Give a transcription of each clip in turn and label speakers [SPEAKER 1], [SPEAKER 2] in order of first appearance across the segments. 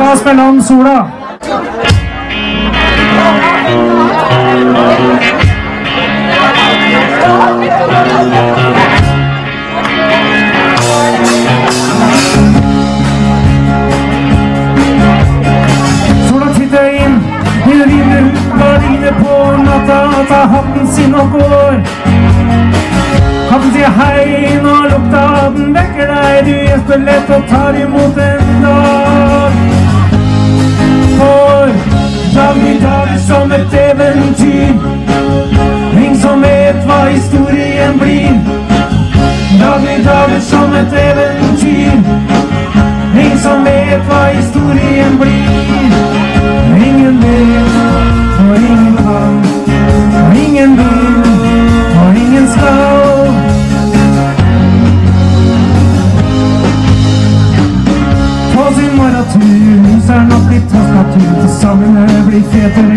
[SPEAKER 1] skal spille om sola. Sola titter inn det hvite gardiner på natta, tar hatten sin og går. Hatten sier hei når lukta av den vekker deg, du gjesper lett og tar imot en dag. Litt du til sammen blir fetere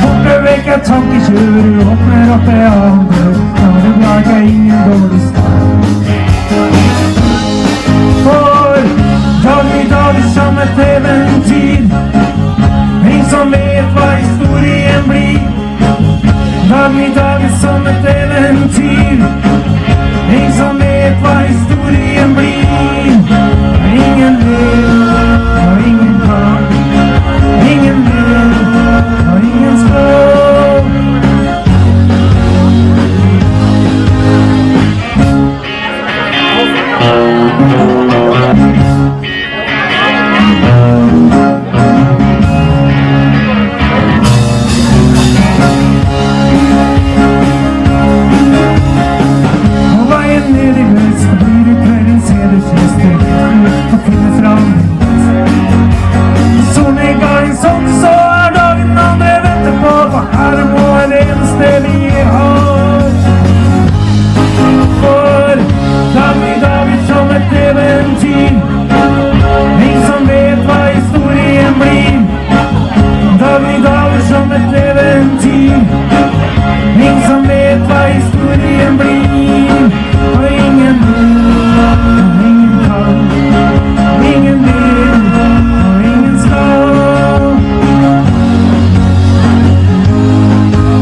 [SPEAKER 1] Borte vekk er tankekjør, åpner opp det andre, når det blar er ingen dårlig start. For dag i dag er som eventyr, ingen som vet hva historien blir. Dag i dag er som eventyr, et eventyr. Ingen som vet hva historien blir. Og ingen vil, ingen kan. Ingen vil, og ingen skal.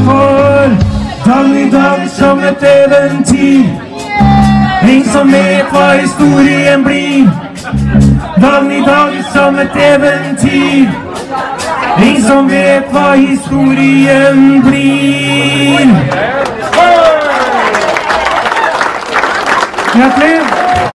[SPEAKER 1] For dag i dag som et eventyr. Ingen som vet hva historien blir. Dagen i dag som et eventyr. Ingen som vet hva historien blir.